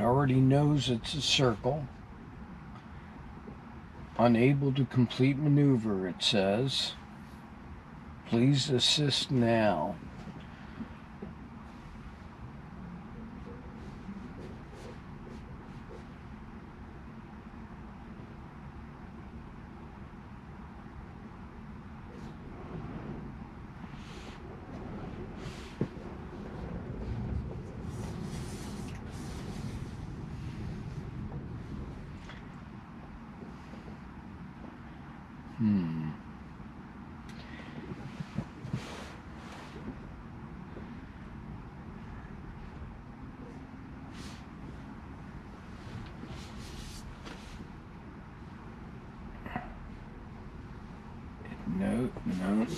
already knows it's a circle. Unable to complete maneuver, it says. Please assist now. Hmm. No, no.